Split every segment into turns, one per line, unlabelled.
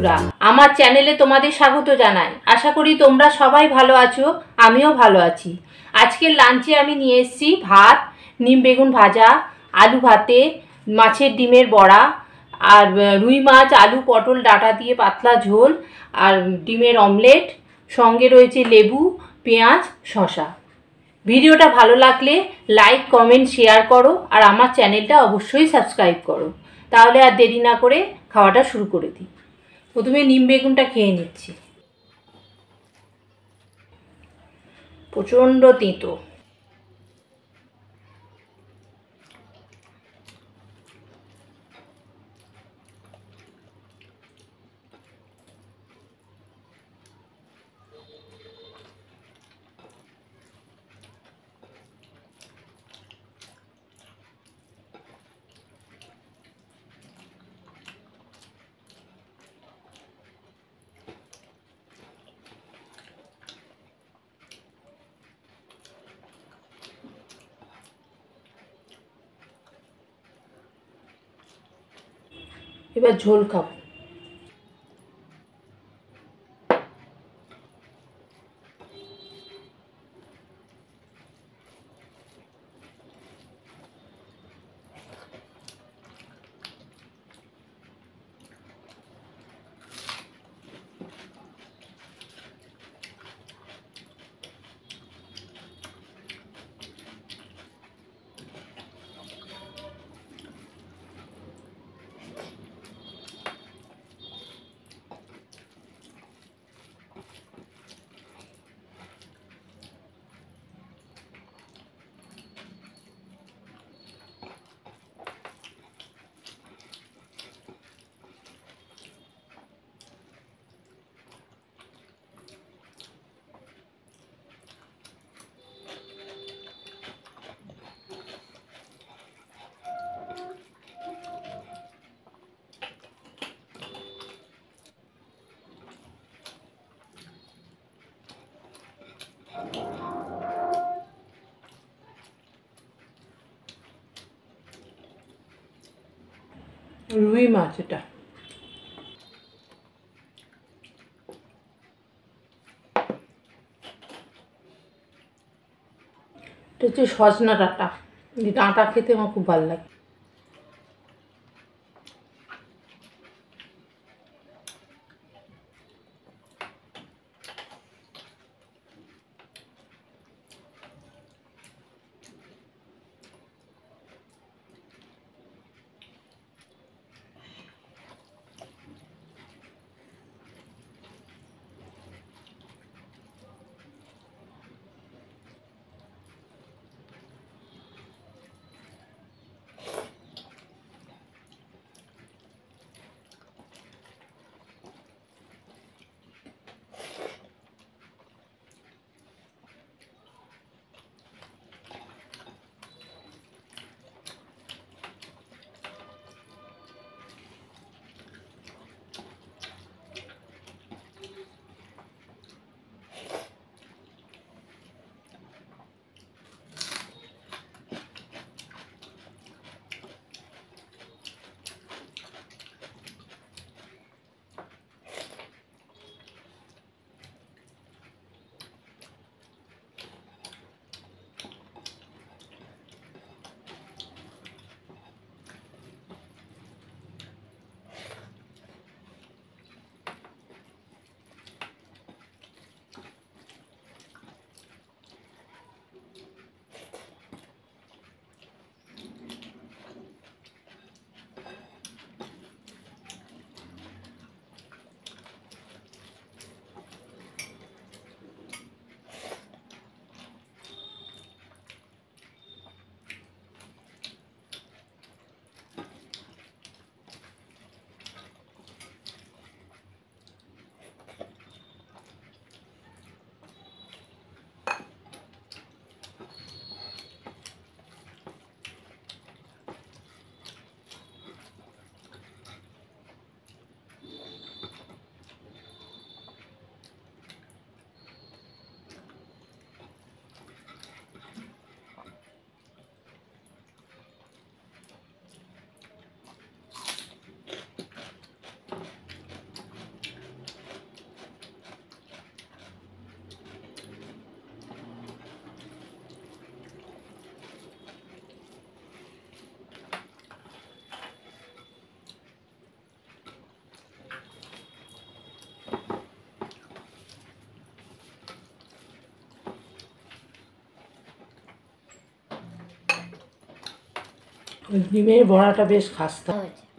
বন্ধুরা, আমার চ্যানেলে তোমাদের স্বাগত জানাই। আশা করি তোমরা সবাই ভালো আছো, আমিও ভালো আছি। আজকের লাঞ্চে আমি নিয়ে এসেছি ভাত, নিম বেগুন ভাজা, আলু ভাতে, মাছের ডিমের বড়া, আর রুই মাছ, আলু, পটল, ডাঁটা দিয়ে পাতলা ঝোল, আর ডিমের অমলেট, সঙ্গে রয়েছে লেবু, পেঁয়াজ শশা ভিডিওটা ভালো লাগলে লাইক, কমেন্ট, শেয়ার করো, আর আমার চ্যানেলটা অবশ্যই সাবস্ক্রাইব করো। তাহলে আর দেরি না করে খাওয়াটা শুরু করে দিই। প্রথমে নিম বেগুনটা খেয়ে নিচ্ছি। প্রচণ্ড তেঁতো। এবার ঝোল খাব। রুই মাছ এটা। এটা হচ্ছে সজনা ডাঁটা। এই ডাঁটা খেতে আমার খুব ভালো লাগে। ডিমের বড়াটা বেশ খাস্তা।
হয়েছে।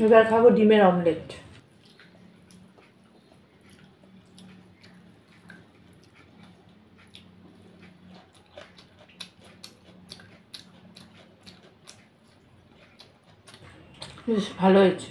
এবার খাব ডিমের অমলেট বেশ ভালো হয়েছে